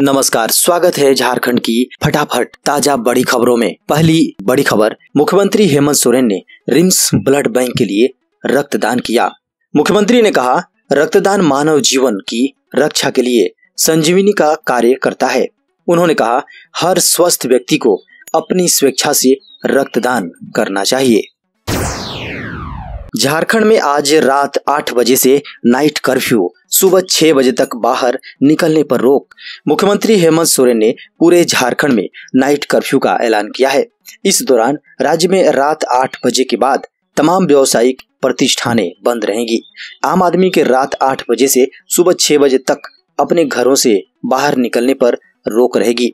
नमस्कार, स्वागत है झारखंड की फटाफट ताज़ा बड़ी खबरों में। पहली बड़ी खबर, मुख्यमंत्री हेमंत सोरेन ने रिम्स ब्लड बैंक के लिए रक्तदान किया। मुख्यमंत्री ने कहा, रक्तदान मानव जीवन की रक्षा के लिए संजीवनी का कार्य करता है। उन्होंने कहा, हर स्वस्थ व्यक्ति को अपनी स्वेच्छा से रक्तदान करना चाहिए। झारखंड में आज रात आठ बजे से नाइट कर्फ्यू, सुबह छह बजे तक बाहर निकलने पर रोक। मुख्यमंत्री हेमंत सोरेन ने पूरे झारखंड में नाइट कर्फ्यू का ऐलान किया है। इस दौरान राज्य में रात आठ बजे के बाद तमाम व्यावसायिक प्रतिष्ठानें बंद रहेंगी। आम आदमी के रात आठ बजे से सुबह छह बजे तक अपने घरों से बाहर निकलने पर रोक रहेगी।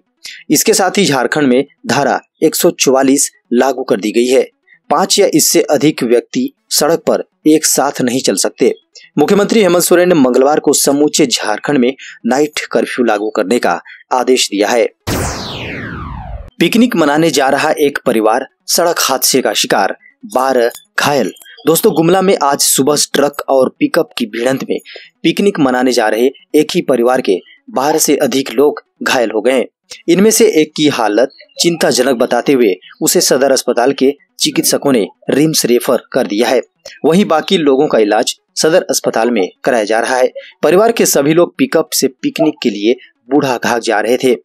इसके साथ ही झारखंड में धारा 144 लागू कर दी गई है। पाँच या इससे अधिक व्यक्ति सड़क पर एक साथ नहीं चल सकते। मुख्यमंत्री हेमंत सोरेन ने मंगलवार को समूचे झारखंड में नाइट कर्फ्यू लागू करने का आदेश दिया है। पिकनिक मनाने जा रहा एक परिवार सड़क हादसे का शिकार बारह घायल। दोस्तों, गुमला में आज सुबह ट्रक और पिकअप की भिड़ंत में पिकनिक मनाने जा रहे एक ही परिवार के बारह से अधिक लोग घायल हो गए इनमें से एक की हालत चिंताजनक बताते हुए उसे सदर अस्पताल के चिकित्सकों ने रिम्स रेफर कर दिया है। वहीं बाकी लोगों का इलाज सदर अस्पताल में कराया जा रहा है। परिवार के सभी लोग पिकअप से पिकनिक के लिए बूढ़ा घाट जा रहे थे।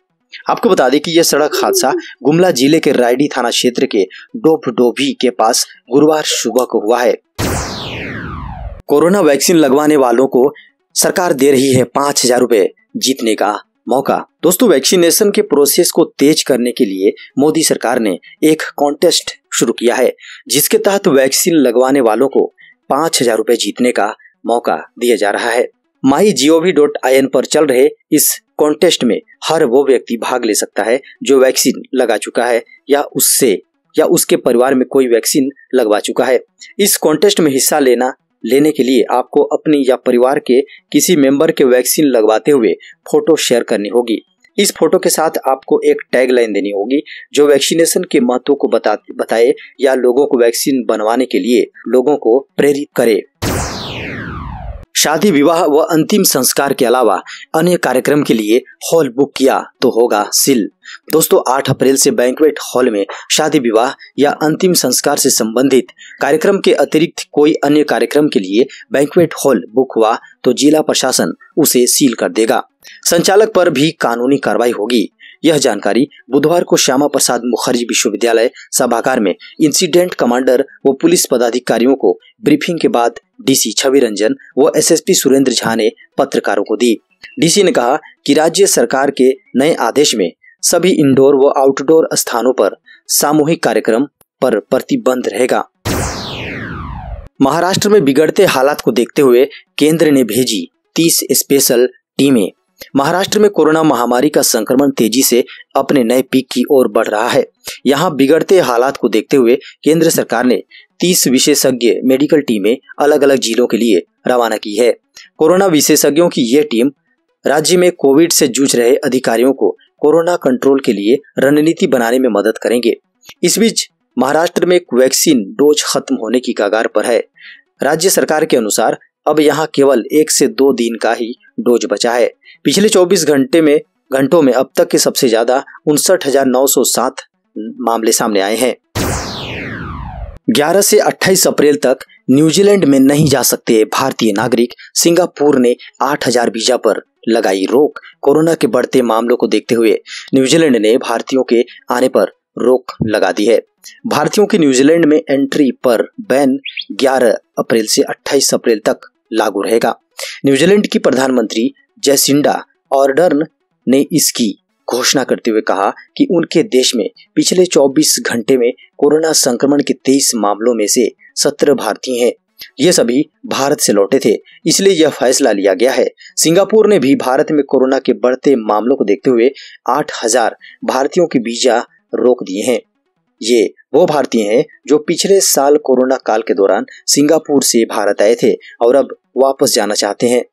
आपको बता दें कि यह सड़क हादसा गुमला ज़िले के रायडी थाना क्षेत्र के डोभ डोभी के पास गुरुवार सुबह को हुआ है। कोरोना वैक्सीन लगवाने वालों को सरकार दे रही है पाँच हज़ार रूपए जीतने का मौका। दोस्तों, वैक्सीनेशन के प्रोसेस को तेज करने के लिए मोदी सरकार ने एक कॉन्टेस्ट शुरू किया है, जिसके तहत वैक्सीन लगवाने वालों को पाँच हज़ार रूपए जीतने का मौका दिया जा रहा है। My G O V dot I N पर चल रहे इस कॉन्टेस्ट में हर वो व्यक्ति भाग ले सकता है जो वैक्सीन लगा चुका है, या उससे, या उसके परिवार में कोई वैक्सीन लगवा चुका है। इस कॉन्टेस्ट में हिस्सा लेना, लेने के लिए आपको अपनी या परिवार के किसी मेंबर के वैक्सीन लगवाते हुए फ़ोटो शेयर करनी होगी। इस फ़ोटो के साथ आपको एक टैग लाइन देनी होगी, जो वैक्सीनेशन के महत्व को बता, बताए या लोगों को वैक्सीन बनवाने के लिए लोगों को प्रेरित करे। शादी, विवाह व अंतिम संस्कार के अलावा अन्य कार्यक्रम के लिए हॉल बुक किया तो होगा सिल। दोस्तों 8 अप्रैल से बैंकवेट हॉल में शादी विवाह या अंतिम संस्कार से संबंधित कार्यक्रम के अतिरिक्त कोई अन्य कार्यक्रम के लिए बैंकवेट हॉल बुक हुआ तो जिला प्रशासन उसे सील कर देगा। संचालक पर भी कानूनी कार्रवाई होगी। यह जानकारी बुधवार को श्यामा प्रसाद मुखर्जी विश्वविद्यालय सभागार में इंसिडेंट कमांडर व पुलिस पदाधिकारियों को ब्रीफिंग के बाद डीसी छवि रंजन व एसएसपी सुरेंद्र झा ने पत्रकारों को दी। डीसी ने कहा कि राज्य सरकार के नए आदेश में सभी इंडोर व आउटडोर स्थानों पर सामूहिक कार्यक्रम पर प्रतिबंध रहेगा। महाराष्ट्र में बिगड़ते हालात को देखते हुए केंद्र ने भेजी तीस स्पेशल टीमें। महाराष्ट्र में कोरोना महामारी का संक्रमण तेज़ी से अपने नए पीक की ओर बढ़ रहा है। यहाँ बिगड़ते हालात को देखते हुए केंद्र सरकार ने 30 विशेषज्ञ मेडिकल टीमें अलग अलग जिलों के लिए रवाना की है। कोरोना विशेषज्ञों की यह टीम राज्य में कोविड से जूझ रहे अधिकारियों को कोरोना कंट्रोल के लिए रणनीति बनाने में मदद करेंगे। इस बीच, महाराष्ट्र में वैक्सीन डोज खत्म होने की कगार पर है। राज्य सरकार के अनुसार, अब यहाँ केवल एक से दो दिन का ही डोज बचा है। पिछले 24 घंटे में, घंटों में अब तक के सबसे ज़्यादा उनसठ मामले सामने आए हैं। 11 से 28 अप्रैल तक न्यूजीलैंड में नहीं जा सकते भारतीय नागरिक। सिंगापुर ने 8000 वीज़ा पर। लगाई रोक। कोरोना के बढ़ते मामलों को देखते हुए न्यूजीलैंड ने भारतीयों के आने पर रोक लगा दी है। भारतीयों की न्यूजीलैंड में एंट्री पर बैन 11 अप्रैल से 28 अप्रैल तक लागू रहेगा। न्यूजीलैंड की प्रधानमंत्री जैसिंडा ऑर्डर्न ने इसकी घोषणा करते हुए कहा कि उनके देश में पिछले 24 घंटे में कोरोना संक्रमण के 23 मामलों में से 17 भारतीय हैं। ये सभी भारत से लौटे थे, इसलिए यह फैसला लिया गया है। सिंगापुर ने भी भारत में कोरोना के बढ़ते मामलों को देखते हुए 8000 भारतीयों के वीज़ा रोक दिए हैं। ये वो भारतीय हैं जो पिछले साल कोरोना काल के दौरान सिंगापुर से भारत आए थे और अब वापस जाना चाहते हैं।